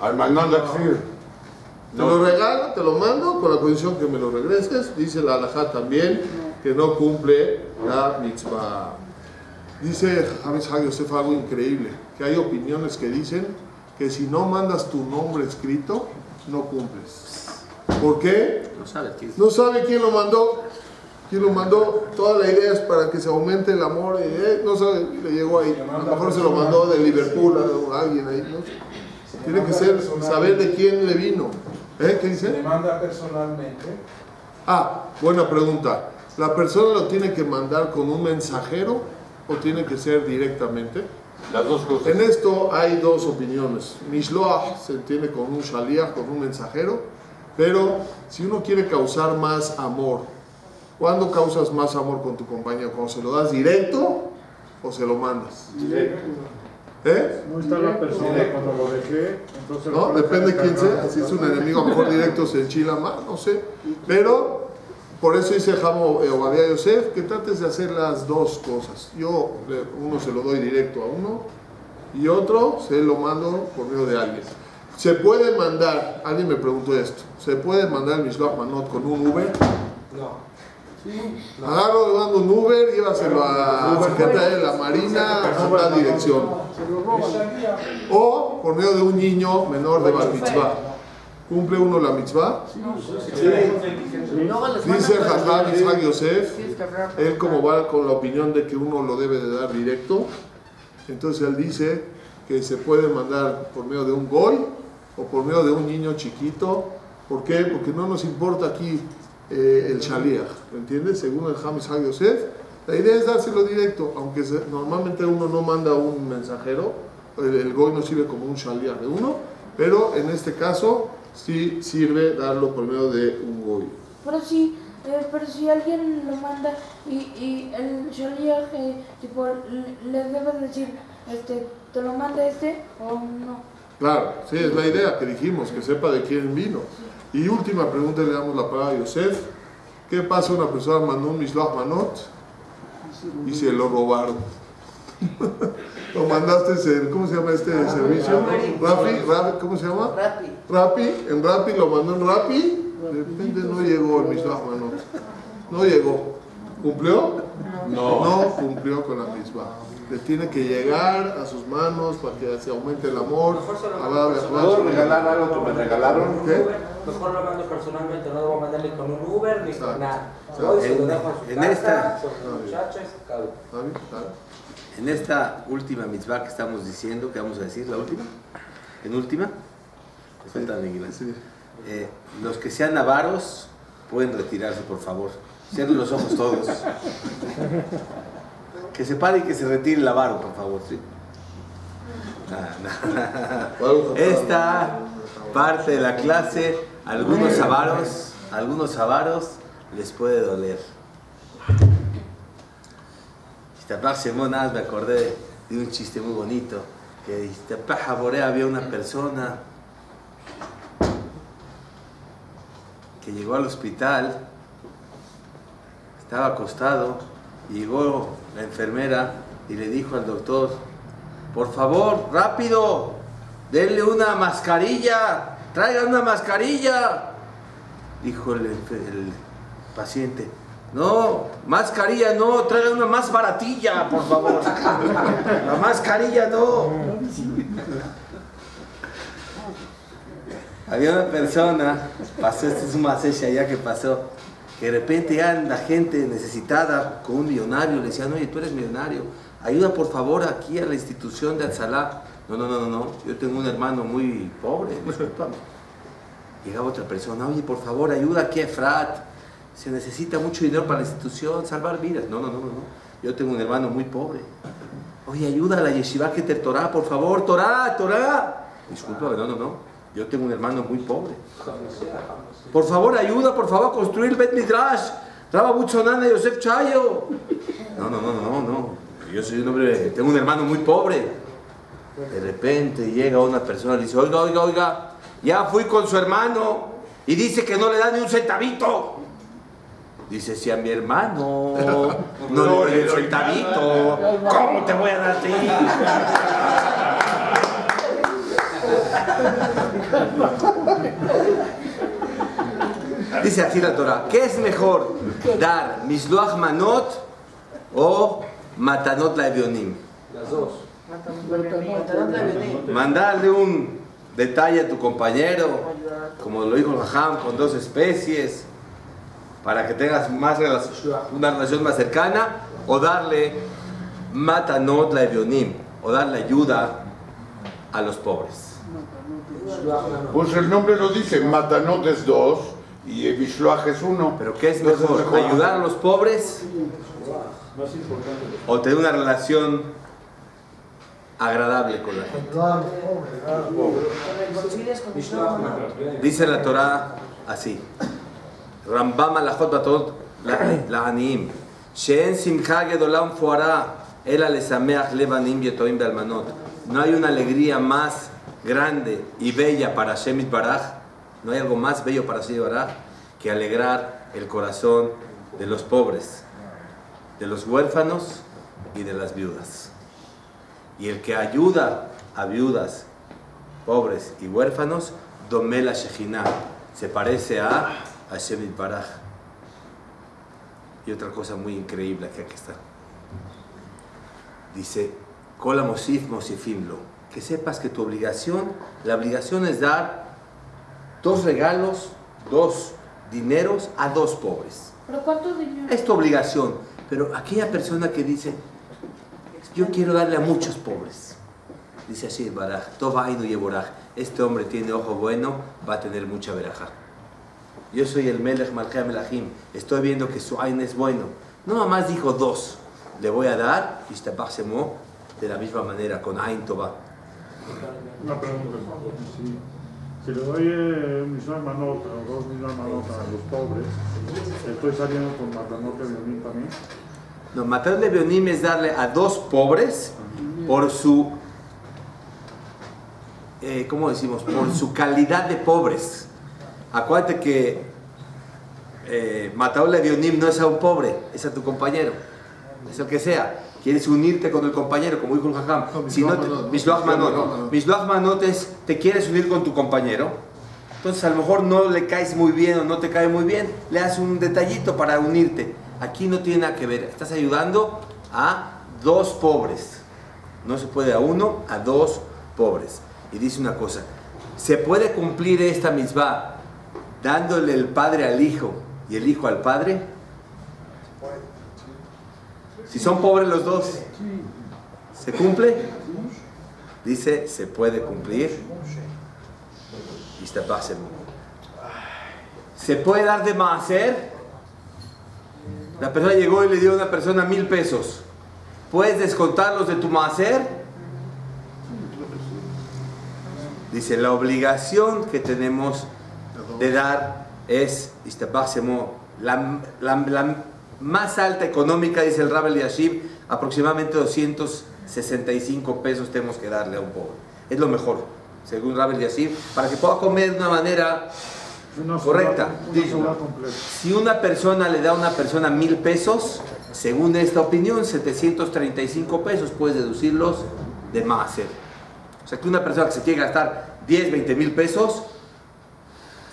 Al. Te lo regalo, te lo mando con la condición que me lo regreses. Dice la halajá también que no cumple la mitzvah. Dice James Hag Yosef algo increíble, que hay opiniones que dicen que si no mandas tu nombre escrito, no cumples. ¿Por qué? No sabes qué es. No sabe quién lo mandó. ¿Quién lo mandó? Toda la idea es para que se aumente el amor. y, eh, no sabe, le llegó ahí. A lo mejor se lo mandó de Liverpool a alguien ahí. ¿no? Tiene que ser, saber de quién le vino. ¿Eh? ¿Qué dice? Le manda personalmente. Ah, buena pregunta. ¿La persona lo tiene que mandar con un mensajero o tiene que ser directamente? Las dos cosas. En esto hay dos opiniones. Mishloach se entiende con un shaliach, con un mensajero, pero si uno quiere causar más amor, ¿cuándo causas más amor con tu compañero? ¿Cuando se lo das directo o se lo mandas? ¿Eh? No está la persona cuando lo dejé, entonces... ¿No? lo Depende quién sea. Si es un enemigo, a lo mejor directo se enchila más, no sé. Pero por eso dice Jamo eh, Obadiah Yosef que trates de hacer las dos cosas. Yo, uno se lo doy directo a uno y otro se lo mando por medio de alguien. ¿Se puede mandar, alguien me preguntó esto, ¿se puede mandar el Mishloach Manot con un Uber? No. Agarro, le mando un Uber, llévaselo a la Secretaría de la Marina, a una dirección. O por medio de un niño menor de Bar. ¿Cumple uno la mitzvah? Dice el Jajam Isaac Yosef, él como va con la opinión de que uno lo debe de dar directo, entonces él dice que se puede mandar por medio de un goy o por medio de un niño chiquito. ¿Por qué? Porque no nos importa aquí eh, el shaliach, ¿me entiendes? Según el Jajam Isaac Yosef, la idea es dárselo directo, aunque se- normalmente uno no manda un mensajero, el, el goy no sirve como un shaliach de uno, pero en este caso sí sirve darlo por medio de un goy. Pero si, eh, pero si alguien lo manda y, y el shaliach, eh, tipo, le, le debe decir, este, ¿te lo manda este o no? Claro, sí, es la idea que dijimos, que sepa de quién vino. Y última pregunta, le damos la palabra a Yosef. ¿Qué pasa? Una persona mandó un Mishloach Manot y se lo robaron. lo mandaste en, ¿cómo se llama este servicio? Rappi, Rappi, ¿cómo se llama? Rappi. Rappi, en Rappi, lo mandó en Rappi, de repente no llegó el Mishloach Manot. No llegó. ¿Cumplió? No. No cumplió con la misma. Le tiene que llegar a sus manos para que se aumente el amor. ¿Puedo regalar algo que me regalaron? ¿Qué? Mejor lo mando personalmente, no debo mandarle con un Uber ni Exacto. con nada. Voy, se lo En- dejo en su en casa, su y se acabó. En esta última mitzvah que estamos diciendo, ¿qué vamos a decir? ¿La última? ¿En última? Inglés. Sí. Eh, los que sean avaros pueden retirarse, por favor. Cierren los ojos todos. Que se pare y que se retire el avaro, por favor. ¿sí? Esta parte de la clase, algunos avaros, algunos avaros les puede doler. Iztapaj Shemón, nada más me acordé de un chiste muy bonito. Que Jaborea había una persona que llegó al hospital, estaba acostado, llegó la enfermera y le dijo al doctor, por favor, rápido, denle una mascarilla, traigan una mascarilla. Dijo el paciente, no, mascarilla no, traigan una más baratilla, por favor. La mascarilla no. Había una persona, pasó, este es un masecha ya que pasó, que de repente la gente necesitada con un millonario le decían, oye, tú eres millonario, ayuda por favor aquí a la institución de Atzalá. No, no, no, no, no, yo tengo un hermano muy pobre, discúlpame. Llegaba otra persona, oye, por favor, ayuda aquí a Efrat, se necesita mucho dinero para la institución, salvar vidas. No, no, no, no, yo tengo un hermano muy pobre. Oye, ayuda a la yeshiva que te Torah, por favor, Torah, Torah. Discúlpame, no, no, no. Yo tengo un hermano muy pobre. Por favor, ayuda, por favor, a construir Bet Midrash. Raba Butzonana y Yosef Chayo. No, no, no, no, no. Yo soy un hombre, tengo un hermano muy pobre. De repente llega una persona y dice, oiga, oiga, oiga, ya fui con su hermano y dice que no le da ni un centavito. Dice, si a mi hermano no le doy un centavito, ¿cómo te voy a dar a ti? Dice así la Torah, ¿qué es mejor dar Mishloach Manot o Matanot Laevionim? Las dos. Mandarle un detalle a tu compañero, como lo dijo Raham, con dos especies, para que tengas más relación- una relación más cercana, o darle Matanot Laevionim, o darle ayuda a los pobres. Pues el nombre lo dice, Matanot es dos y Bishloach es uno. Pero ¿qué es mejor? ¿Ayudar a los pobres o tener una relación agradable con la gente? Dice la Torah así. Rambam alajot batot לעניים, שאין שמחה גדולה ומפוארה, אלא לשמח לב עניים יתומים באלמנות. No hay una alegría más grande y bella para Hashem Baraj, no hay algo más bello para Hashem Baraj que alegrar el corazón de los pobres, de los huérfanos y de las viudas. Y el que ayuda a viudas pobres y huérfanos, Domela Shejina, se parece a Hashem Baraj. Y otra cosa muy increíble que aquí está. Dice, Kola Mosif Mosifimlo, que sepas que tu obligación, la obligación es dar dos regalos, dos dineros a dos pobres. ¿Pero cuánto dinero? Es tu obligación. Pero aquella persona que dice, yo quiero darle a muchos pobres. Dice así, Baraj, Tova Ainu Yeboraj. Este hombre tiene ojo bueno, va a tener mucha veraja. Yo soy el Melech Malchea Melachim. Estoy viendo que su Ain es bueno. No nomás dijo dos. Le voy a dar, y Shtapachsemo, de la misma manera, con Ain Tova. Una pregunta. Si, si le doy eh, misma manota o dos mismas manotas a los pobres, ¿estoy saliendo con matanota de mí también? No, matar de Beonim es darle a dos pobres por su, eh, ¿cómo decimos? Por su calidad de pobres. Acuérdate que eh, matar Beonim no es a un pobre, es a tu compañero, es el que sea. Quieres unirte con el compañero, como dijo el Jajam. No, Si no. Mishloach Manot. Mishloach Manot es, te quieres unir con tu compañero. Entonces a lo mejor no le caes muy bien o no te cae muy bien, le das un detallito para unirte. Aquí no tiene nada que ver, estás ayudando a dos pobres. No se puede a uno, a dos pobres. Y dice una cosa, ¿se puede cumplir esta misma dándole el padre al hijo y el hijo al padre? Si son pobres los dos, ¿se cumple? Dice, se puede cumplir. Y está. ¿Se puede dar de hacer? La persona llegó y le dio a una persona mil pesos. ¿Puedes descontarlos de tu maaser? Dice, la obligación que tenemos de dar es, istapásemo, la, la, la más alta económica, dice el Rabel Yashiv, aproximadamente 265 pesos tenemos que darle a un pobre. Es lo mejor, según Rabel Yashiv, para que pueda comer de una manera Una Correcta. Una sola si una persona le da a una persona mil pesos, según esta opinión, 735 pesos puedes deducirlos de Maaser. O sea que una persona que se quiere gastar 10, 20 mil pesos,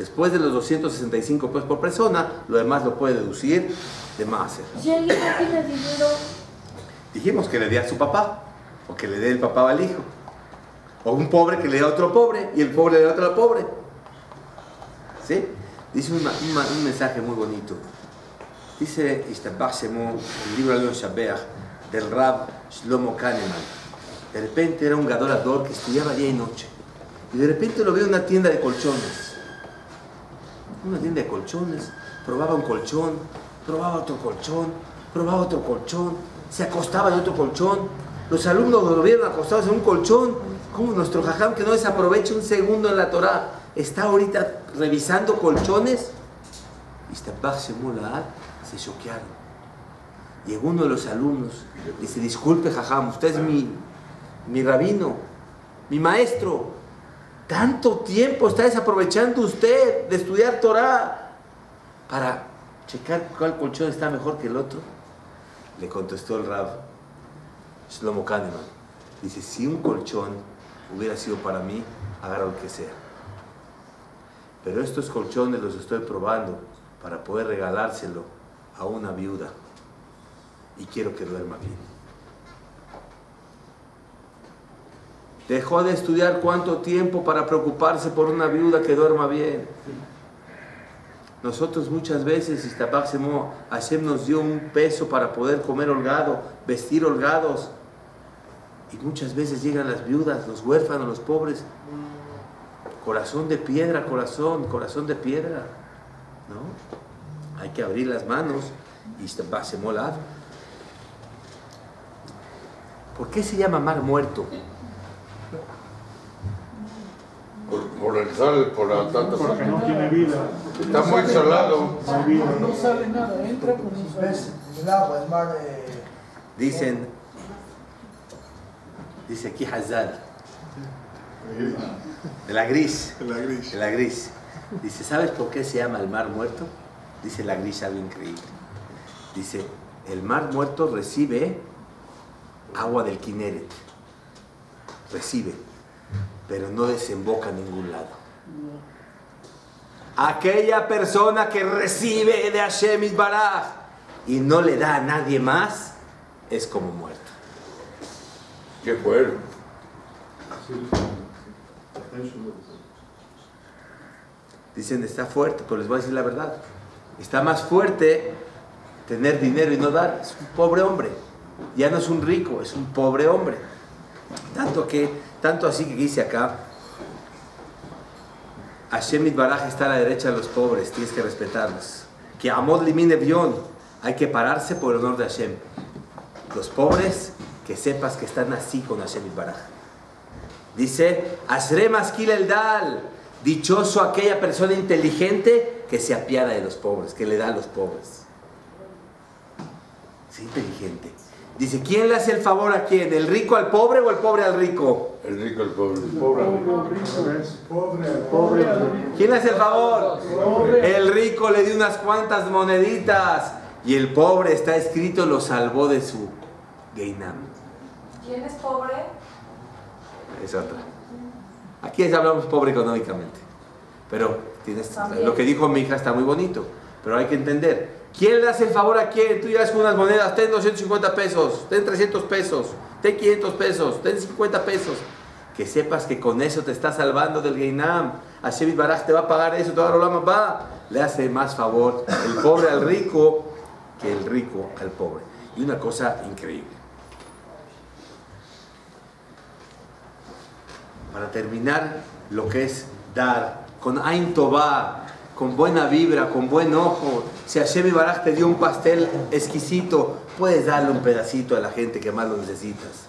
después de los 265 pesos por persona, lo demás lo puede deducir de Maaser. Si alguien no tiene dinero, Dijimos que le dé a su papá, o que le dé el papá al hijo. O un pobre que le dé a otro pobre, y el pobre le dé a otro pobre. ¿Sí? Dice una- un mensaje muy bonito. Dice Ishtabach Shemo, el libro de Shabeach, del Rab Shlomo Kahneman. De repente era un gadorador que estudiaba día y noche. Y de repente lo veo en una tienda de colchones. Una tienda de colchones. Probaba un colchón, probaba otro colchón, probaba otro colchón. Se acostaba en otro colchón. Los alumnos lo vieron acostados en un colchón. Como nuestro jajam que no desaprovecha un segundo en la Torah está ahorita revisando colchones. Y Laad se choquearon. Llegó uno de los alumnos, dice, disculpe, jajam, usted es mi, mi rabino, mi maestro. Tanto tiempo está desaprovechando usted de estudiar Torah para checar cuál colchón está mejor que el otro. Le contestó el rab Shlomo Kahneman. Dice, si un colchón hubiera sido para mí, agarro el que sea. Pero estos colchones los estoy probando para poder regalárselo a una viuda. Y quiero que duerma bien. Dejó de estudiar cuánto tiempo para preocuparse por una viuda que duerma bien. Nosotros muchas veces, Hashem nos dio un peso para poder comer holgado, vestir holgados. Y muchas veces llegan las viudas, los huérfanos, los pobres. Corazón de piedra, corazón, corazón de piedra. ¿No? Hay que abrir las manos. Lado. ¿Por qué se llama mar muerto? Por, el sol, por la tanta Porque no tiene vida. Está muy salado. No sale nada, entra con sus veces. El agua, el mar. Eh, Dicen, dice aquí Hazal, de la gris, En la gris. de la gris. Dice, ¿sabes por qué se llama el mar muerto? Dice la gris algo increíble. Dice, el mar muerto recibe agua del Kineret. Recibe. Pero no desemboca a ningún lado. Aquella persona que recibe de Hashem Baraj y no le da a nadie más, es como muerto. Qué fuerte. Dicen, está fuerte, pero les voy a decir la verdad. Está más fuerte tener dinero y no dar. Es un pobre hombre. Ya no es un rico, es un pobre hombre. Tanto que, tanto así que dice acá, Hashem Baraj está a la derecha de los pobres, tienes que respetarlos. Que Amod Limin Evión, hay que pararse por el honor de Hashem. Los pobres, que sepas que están así con Hashem Baraj. Dice, Asre Maskil el Dal, dichoso aquella persona inteligente que se apiada de los pobres, que le da a los pobres. Es inteligente. Dice, ¿quién le hace el favor a quién? ¿El rico al pobre o el pobre al rico? El rico, el pobre. ¿Quién le hace el favor? El rico le dio unas cuantas moneditas y el pobre está escrito lo salvó de su Geinam. ¿Quién es pobre? Es otra. Aquí ya hablamos pobre económicamente. Pero tienes, lo que dijo mi hija está muy bonito. Pero hay que entender. ¿Quién le hace el favor a quién? Tú llegas con unas monedas, ten 250 pesos, ten 300 pesos, ten 500 pesos, ten 50 pesos. Que sepas que con eso te está salvando del Geinam. Hashem Baraj te va a pagar eso, toda la va. Le hace más favor el pobre al rico que el rico al pobre. Y una cosa increíble. para terminar lo que es dar, con Ain con buena vibra, con buen ojo. Si Hashem Baraj te dio un pastel exquisito, puedes darle un pedacito a la gente que más lo necesitas.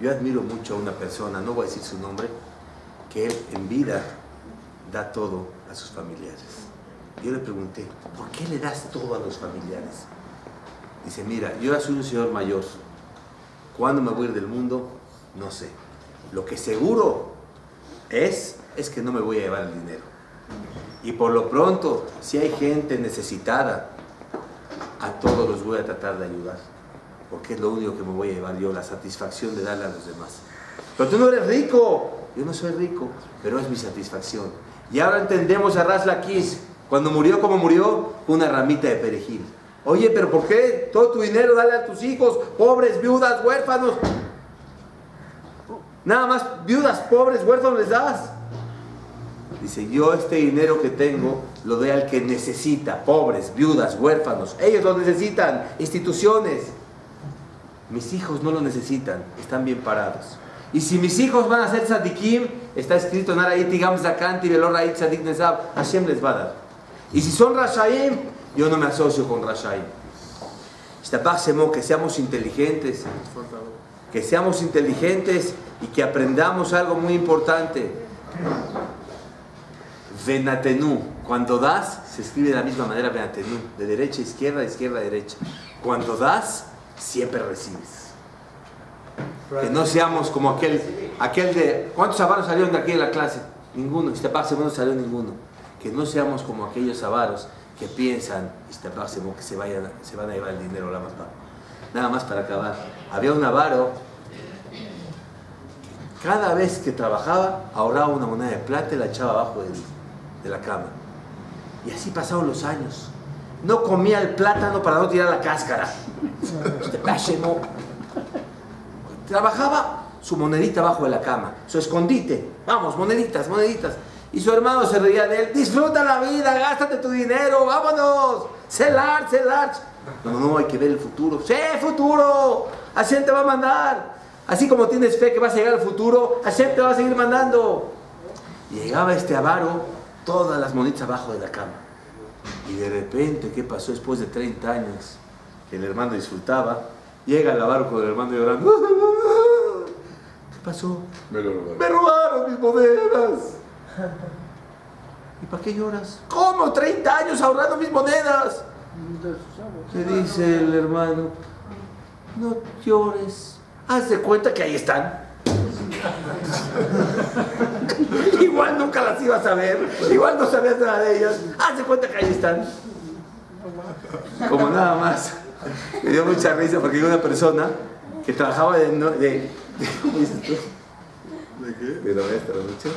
Yo admiro mucho a una persona, no voy a decir su nombre, que él en vida da todo a sus familiares. Yo le pregunté, ¿por qué le das todo a los familiares? Dice, mira, yo soy un señor mayor. ¿Cuándo me voy a ir del mundo? No sé. Lo que seguro es, es que no me voy a llevar el dinero. Y por lo pronto, si hay gente necesitada, a todos los voy a tratar de ayudar. Porque es lo único que me voy a llevar yo, la satisfacción de darle a los demás. Pero tú no eres rico. Yo no soy rico, pero es mi satisfacción. Y ahora entendemos a Ras cuando murió como murió, una ramita de perejil. Oye, pero ¿por qué todo tu dinero dale a tus hijos, pobres, viudas, huérfanos? Nada más viudas, pobres, huérfanos les das. Dice, yo este dinero que tengo lo doy al que necesita, pobres, viudas, huérfanos. Ellos lo necesitan, instituciones. Mis hijos no lo necesitan, están bien parados. Y si mis hijos van a ser tzadikim, está escrito en Araí Tigam Zakanti Velor Nezab, Hashem les va a dar. Y si son Rashaim, yo no me asocio con Rashaim. Que seamos inteligentes, que seamos inteligentes y que aprendamos algo muy importante. Venatenu, cuando das, se escribe de la misma manera Venatenu, de derecha a izquierda, de izquierda a derecha. Cuando das, siempre recibes. Que no seamos como aquel, aquel de. ¿Cuántos avaros salieron de aquí de la clase? Ninguno. Shtapach no salió ninguno. Que no seamos como aquellos avaros que piensan, que se, vayan, se van a llevar el dinero la más Nada más para acabar. Había un avaro cada vez que trabajaba, ahorraba una moneda de plata y la echaba abajo de, de la cama. Y así pasaron los años. No comía el plátano para no tirar la cáscara. Este. Trabajaba su monedita abajo de la cama, su escondite. Vamos, moneditas, moneditas. Y su hermano se reía de él. Disfruta la vida, gástate tu dinero, vámonos. Sé large. No, no, no, hay que ver el futuro. ¡Sé futuro! Hashem te va a mandar. Así como tienes fe que vas a llegar al futuro, Hashem te va a seguir mandando. Llegaba este avaro, todas las monitas abajo de la cama. Y de repente, ¿qué pasó después de 30 años? Que el hermano disfrutaba. Llega el avaro con el hermano llorando. ¿Qué pasó? Me lo robaron. Me robaron mis monedas. ¿Y para qué lloras? ¿Cómo? 30 años ahorrando mis monedas. Le dice el hermano, no llores, haz de cuenta que ahí están. igual nunca las ibas a ver, igual no sabías nada de ellas, haz de cuenta que ahí están. Como nada más. Me dio mucha risa porque hay una persona que trabajaba de, no- de- de- ¿cómo dices tú? ¿De qué? de noche.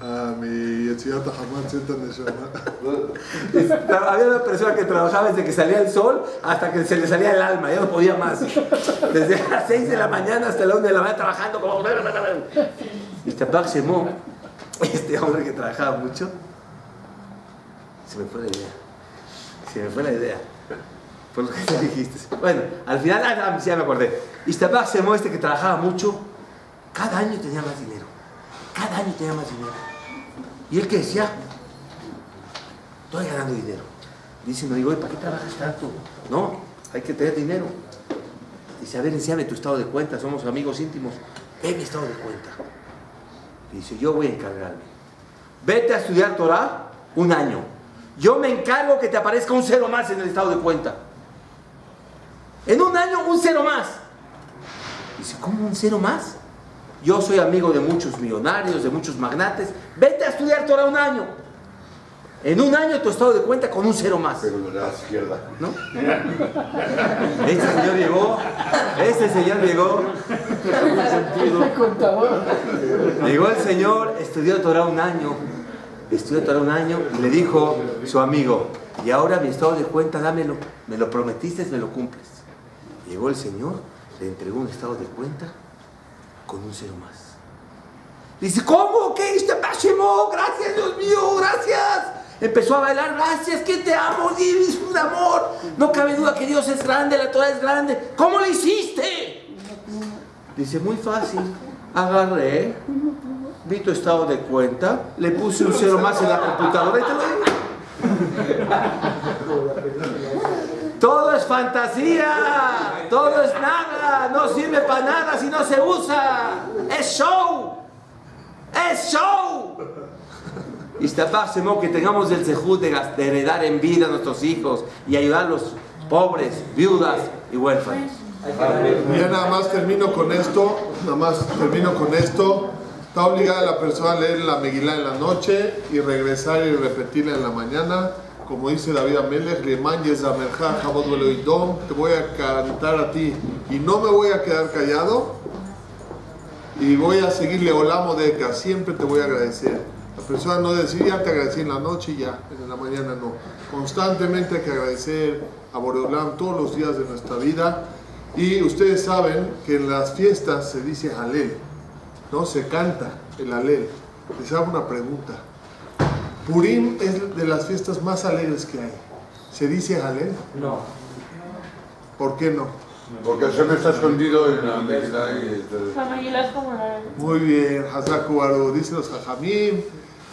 Ah, mi Yetzirata Hamad Zeta Neshama. Había una persona que trabajaba desde que salía el sol hasta que se le salía el alma, ya no podía más. Desde las 6 de la mañana hasta la 1 de la mañana trabajando como... Y Tabak Shemó, este hombre que trabajaba mucho, se me fue la idea. Se me fue la idea. Por lo que te dijiste. Bueno, al final, ah, ya me acordé. Istabak Shemó, este que trabajaba mucho, cada año tenía más dinero. Cada año tenía más dinero. Y él que decía, estoy ganando dinero. Dice, me digo, ¿para qué trabajas tanto? No, hay que tener dinero. Dice, a ver, enséñame tu estado de cuenta, somos amigos íntimos. Ve mi estado de cuenta. Dice, yo voy a encargarme. Vete a estudiar Torah un año. Yo me encargo que te aparezca un cero más en el estado de cuenta. En un año, un cero más. Dice, ¿cómo un cero más? Yo soy amigo de muchos millonarios, de muchos magnates. Vete a estudiar Torah un año. En un año tu estado de cuenta con un cero más. Pero de la izquierda. ¿No? Este señor llegó, este señor llegó. Llegó el señor, estudió Torah un año, estudió Torah un año y le dijo su amigo, y ahora mi estado de cuenta dámelo, me lo prometiste, me lo cumples. Llegó el señor, le entregó un estado de cuenta con un cero más. Dice, ¿cómo? ¿Qué? Este Pashemo, gracias Dios mío, gracias. Empezó a bailar, gracias, que te amo, es un amor. No cabe duda que Dios es grande, la Torah es grande. ¿Cómo lo hiciste? Dice, muy fácil. Agarré, vi tu estado de cuenta, le puse un cero más en la computadora y te lo. Todo es fantasía, todo es nada, no sirve para nada si no se usa. Es show, es show. Y estapásemos que tengamos el sejud de, de heredar en vida a nuestros hijos y ayudar a los pobres, viudas y huérfanos. Ya nada más termino con esto, nada más termino con esto. Está obligada la persona a leer la Megilá en la noche y regresar y repetirla en la mañana. Como dice David Amelech, te voy a cantar a ti y no me voy a quedar callado y voy a seguirle Olamo Deca, siempre te voy a agradecer. La persona no decir, ya te agradecí en la noche y ya, en la mañana no. Constantemente hay que agradecer a Boreolam todos los días de nuestra vida. Y ustedes saben que en las fiestas se dice Halel, ¿no? Se canta el Halel. Les hago una pregunta. Purim es de las fiestas más alegres que hay. ¿Se dice Halel? No. ¿Por qué no? Porque Hashem está escondido en la Megilá y entonces- La Megilá es como la... Muy bien, Hazaku. Dice los Jajamim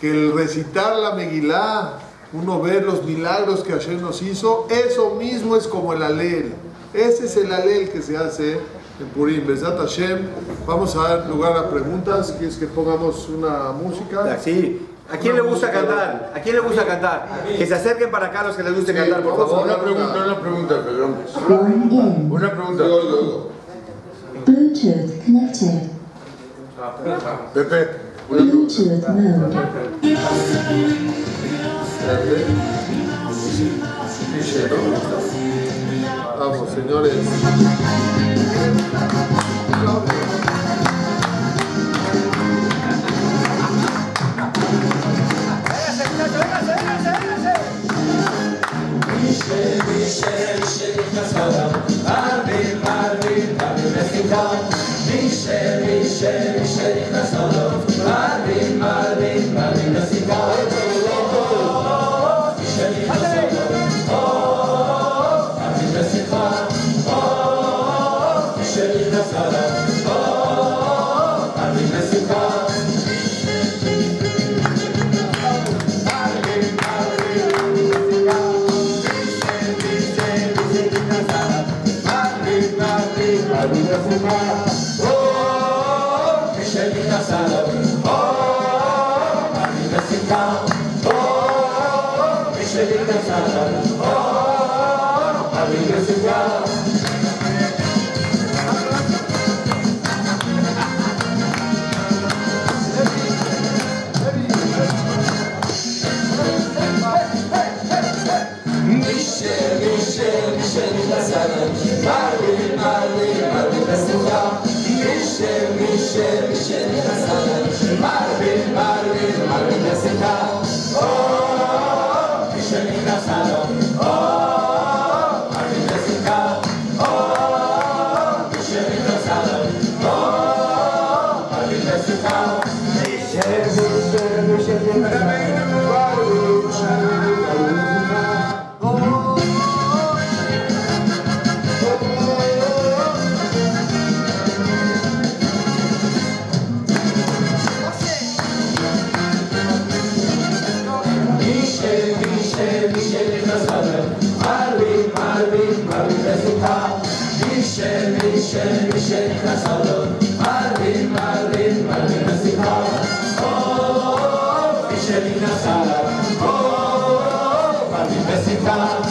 que el recitar la Megilá, uno ver los milagros que Hashem nos hizo, eso mismo es como el Alel. Ese es el Alel que se hace en Purim. Besat Hashem. Vamos a dar lugar a preguntas. ¿Quieres que pongamos una música? Sí. ¿A quién le gusta cantar? ¿A quién le gusta cantar? Que se acerquen para acá los que les guste cantar, por favor. Una pregunta, una pregunta, perdón. Una pregunta. Bluetooth connected. Pepe, una pregunta. Bluetooth mode. Vamos, señores. Michel, Michel, נכנס עולות, מרים, מרים, מרים לסיגרות misie, misie, misie, misie, misie, misie, misie, misie, misie, misie, misie, misie, Oh,